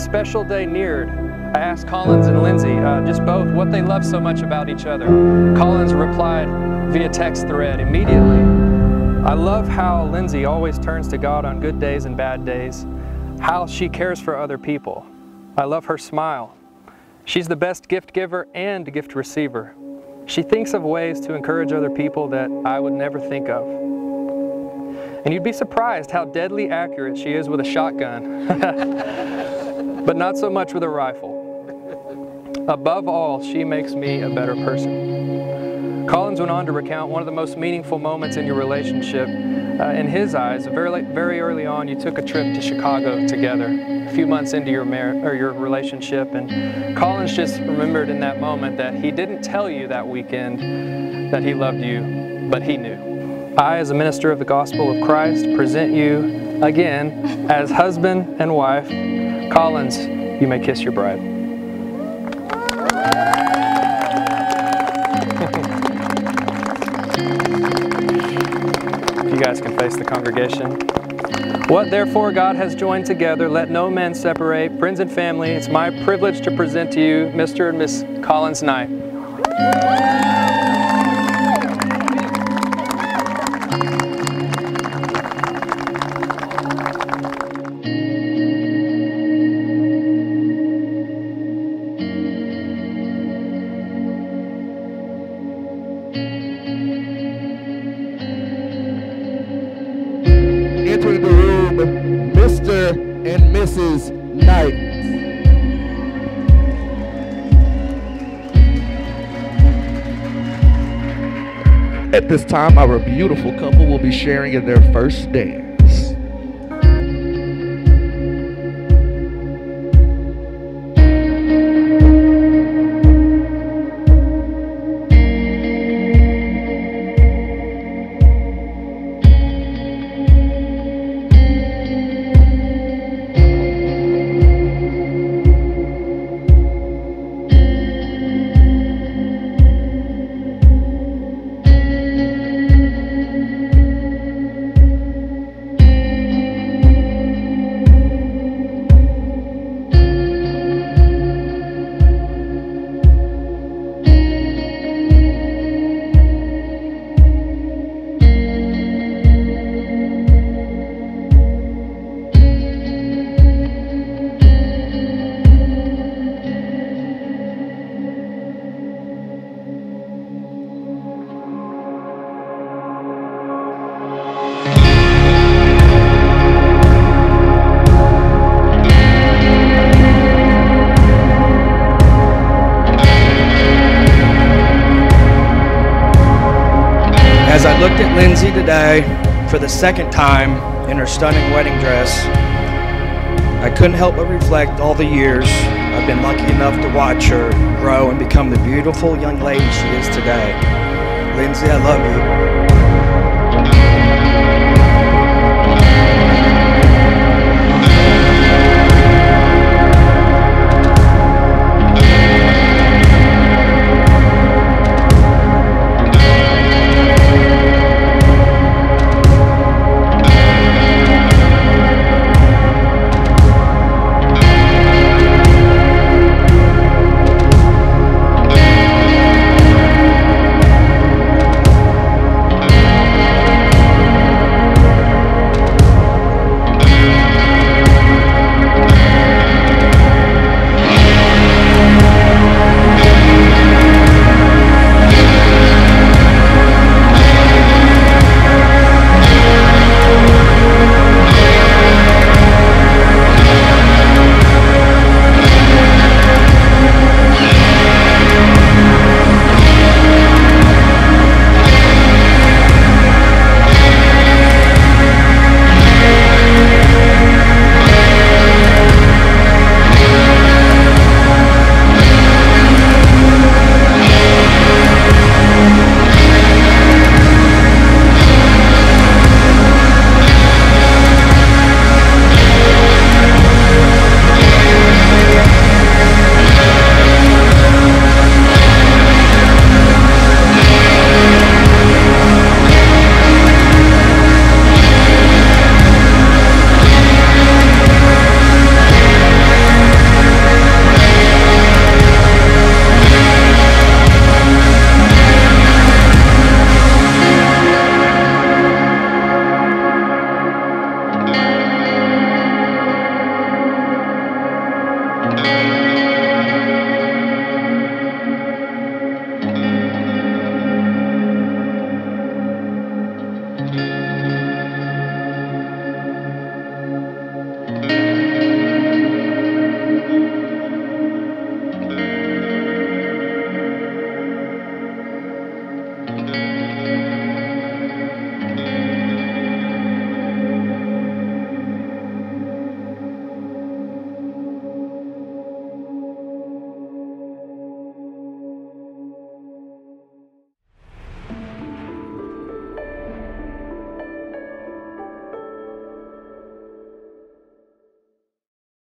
Special day neared, I asked Collins and Lindsey, uh, just both, what they love so much about each other. Collins replied via text thread immediately. I love how Lindsey always turns to God on good days and bad days, how she cares for other people. I love her smile. She's the best gift giver and gift receiver. She thinks of ways to encourage other people that I would never think of. And you'd be surprised how deadly accurate she is with a shotgun, but not so much with a rifle. Above all, she makes me a better person. Collins went on to recount one of the most meaningful moments in your relationship. Uh, in his eyes, very, very early on, you took a trip to Chicago together, a few months into your, or your relationship. And Collins just remembered in that moment that he didn't tell you that weekend that he loved you, but he knew. I, as a minister of the gospel of Christ, present you again as husband and wife. Collins, you may kiss your bride. you guys can face the congregation. What therefore God has joined together, let no man separate. Friends and family, it's my privilege to present to you Mr. and Miss Collins Knight. This time, our beautiful couple will be sharing in their first dance. Today for the second time in her stunning wedding dress. I couldn't help but reflect all the years I've been lucky enough to watch her grow and become the beautiful young lady she is today. Lindsey, I love you.